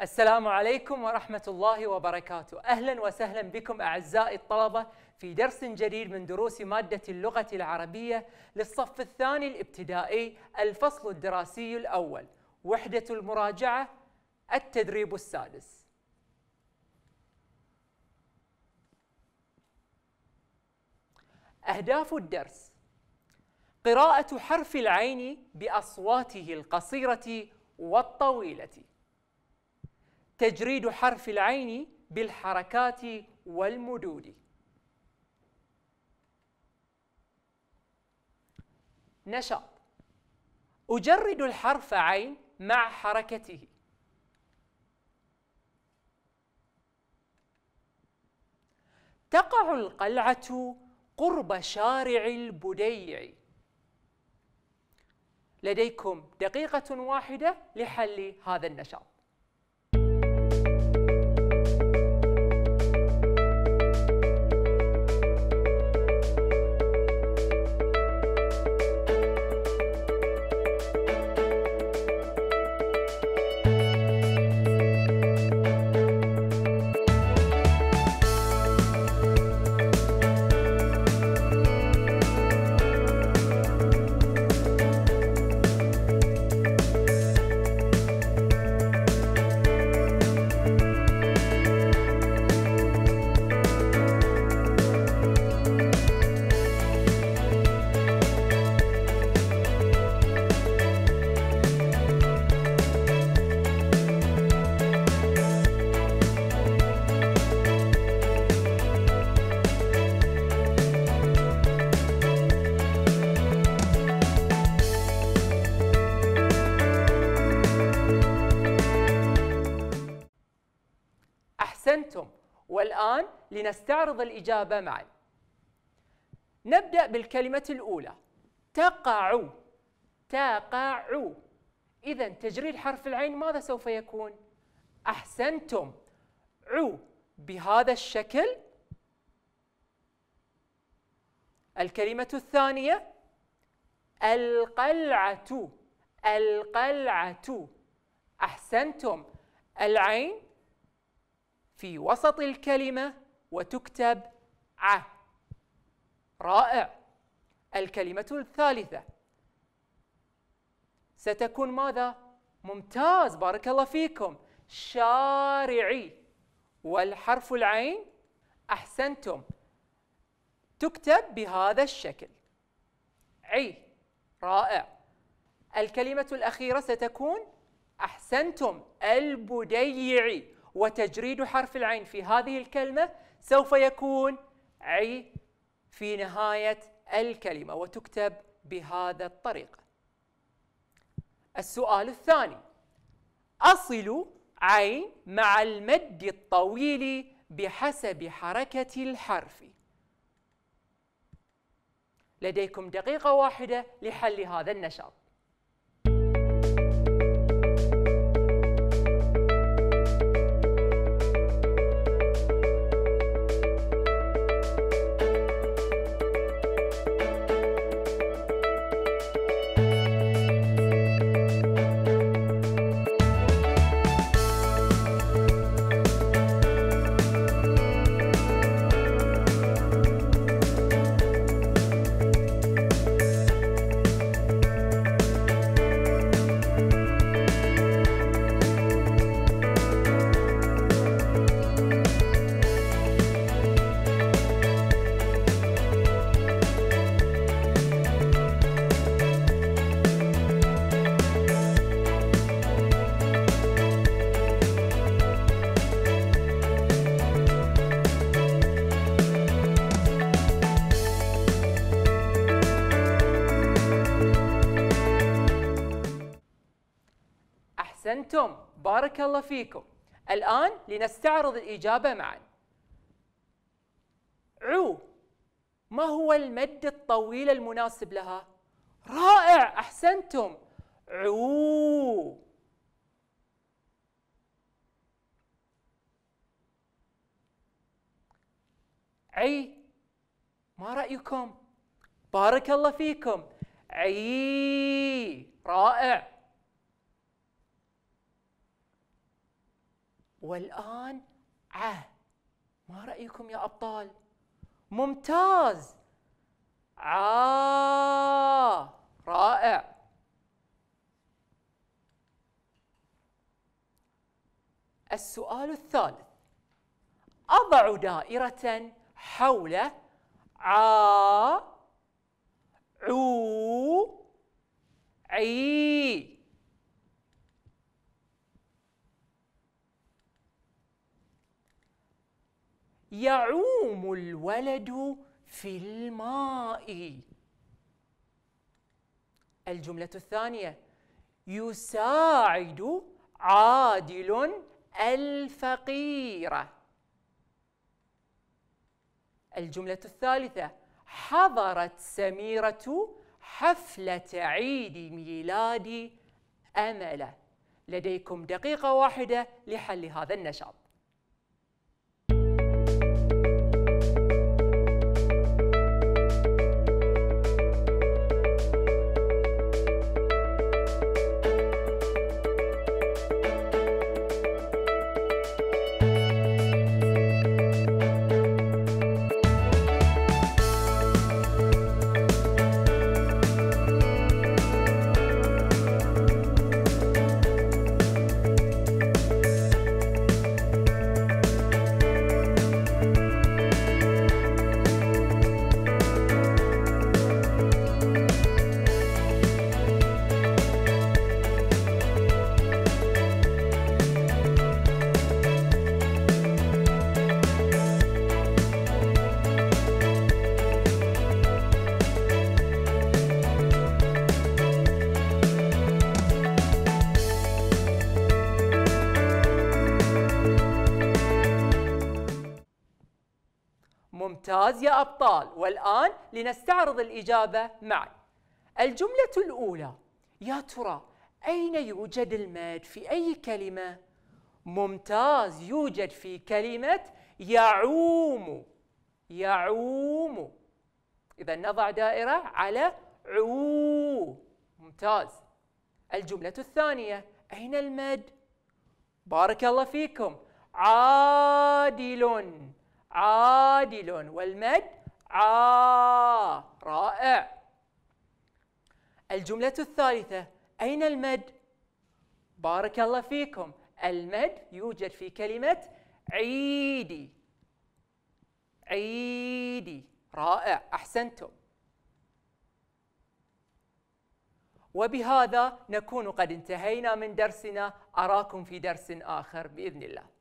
السلام عليكم ورحمة الله وبركاته. أهلا وسهلا بكم أعزائي الطلبة في درس جديد من دروس مادة اللغة العربية للصف الثاني الابتدائي الفصل الدراسي الأول. وحدة المراجعة التدريب السادس. أهداف الدرس قراءة حرف العين بأصواته القصيرة والطويلة. تجريد حرف العين بالحركات والمدود. نشاط أجرد الحرف عين مع حركته. تقع القلعة قرب شارع البديع. لديكم دقيقة واحدة لحل هذا النشاط. أحسنتم. والآن لنستعرض الإجابة معا. نبدأ بالكلمة الأولى. تقع. تقع. إذا تجريد حرف العين ماذا سوف يكون؟ أحسنتم. عو. بهذا الشكل. الكلمة الثانية. القلعة. القلعة. أحسنتم. العين في وسط الكلمة وتكتب ع. رائع. الكلمة الثالثة. ستكون ماذا؟ ممتاز. بارك الله فيكم. شارعي. والحرف العين أحسنتم. تكتب بهذا الشكل. عي. رائع. الكلمة الأخيرة ستكون أحسنتم. البديعي. وتجريد حرف العين في هذه الكلمة سوف يكون عي في نهاية الكلمة وتكتب بهذا الطريقة السؤال الثاني. أصل عين مع المد الطويل بحسب حركة الحرف. لديكم دقيقة واحدة لحل هذا النشاط. أحسنتم بارك الله فيكم. الآن لنستعرض الإجابة معا. عو ما هو المد الطويل المناسب لها؟ رائع أحسنتم. عو. عي ما رأيكم؟ بارك الله فيكم. عي رائع. والآن ع ما رأيكم يا أبطال؟ ممتاز. ع رائع. السؤال الثالث. أضع دائرة حول ع عو عي. يعوم الولد في الماء. الجملة الثانية يساعد عادل الفقيرة الجملة الثالثة حضرت سميرة حفلة عيد ميلاد أملة. لديكم دقيقة واحدة لحل هذا النشاط. ممتاز يا أبطال. والآن لنستعرض الإجابة معا الجملة الأولى. يا ترى أين يوجد المد في أي كلمة؟ ممتاز. يوجد في كلمة يعوم. يعوم. إذا نضع دائرة على عو. ممتاز. الجملة الثانية. أين المد؟ بارك الله فيكم. عادل. عادل والمد عا رائع. الجملة الثالثة أين المد؟ بارك الله فيكم. المد يوجد في كلمة عيدي. عيدي رائع. أحسنتم. وبهذا نكون قد انتهينا من درسنا. أراكم في درس آخر بإذن الله.